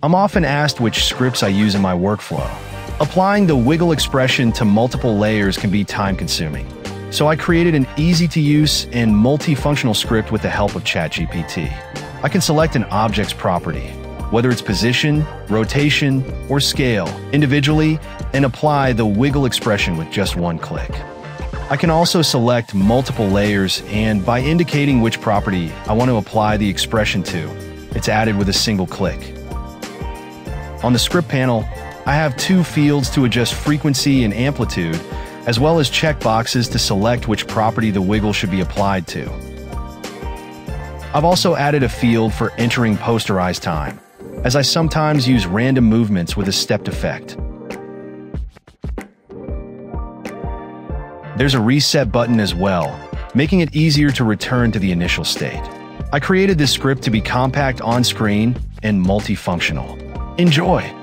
I'm often asked which scripts I use in my workflow. Applying the wiggle expression to multiple layers can be time-consuming. So I created an easy-to-use and multifunctional script with the help of ChatGPT. I can select an object's property, whether it's position, rotation, or scale, individually, and apply the wiggle expression with just one click. I can also select multiple layers and by indicating which property I want to apply the expression to, it's added with a single click. On the script panel, I have two fields to adjust frequency and amplitude, as well as checkboxes to select which property the wiggle should be applied to. I've also added a field for entering PosterizeTime, as I sometimes use random movements with a stepped effect. There's a reset button as well, making it easier to return to the initial state. I created this script to be compact on screen and multifunctional. Enjoy!